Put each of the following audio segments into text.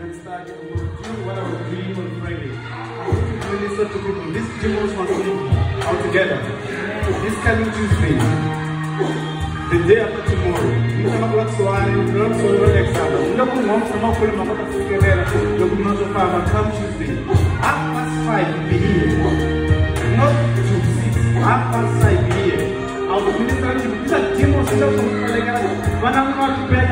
and start to do what I would dream on Friday. I want to minister to people. This demos must be all together. This coming Tuesday, the day after tomorrow. Não é uma soar, não sou eu exata. Não com mão, se não for uma outra fiqueira, eu com não sou para come Tuesday. Half past five, be here. Not to six, half past five, be here. Ao ministrar de vida, demos, não sou para legal. o não é uma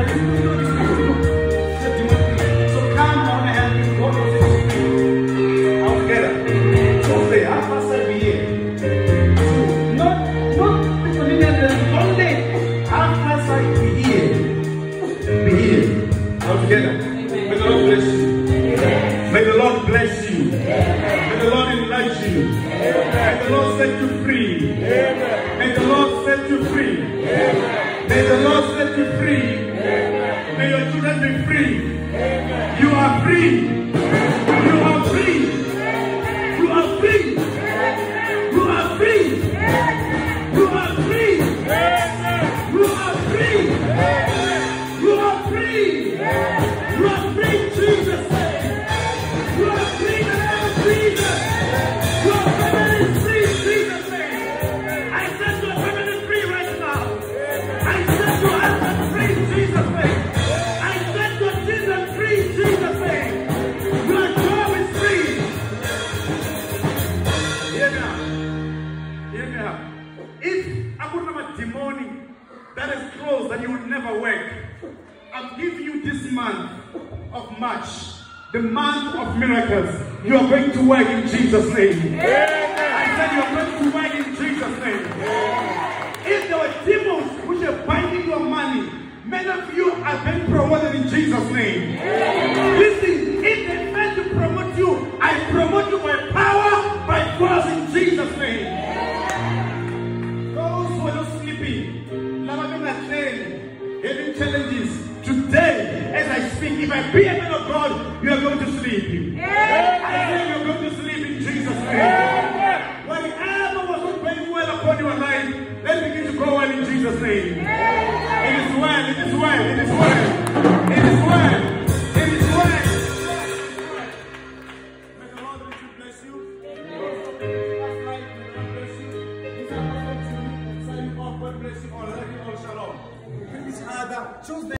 together may the Lord bless you May the Lord bless you. May the Lord enlarge you. May the Lord set you free. May the Lord set you free. May the Lord set you free. May your children be free. You are free. If I have a demon that is closed that you would never work, I'll give you this month of March, the month of miracles. You are going to work in Jesus' name. I said you are going to work in Jesus' name. If there were demons which are binding your money, many of you are being promoted in Jesus' name. Listen, if I be a man of God, you are going to sleep. Amen. I say you're going to sleep in Jesus' name. Whatever was not playing well upon your life, let it begin to go well in Jesus' name. It is well, it is well, it is well, it is well.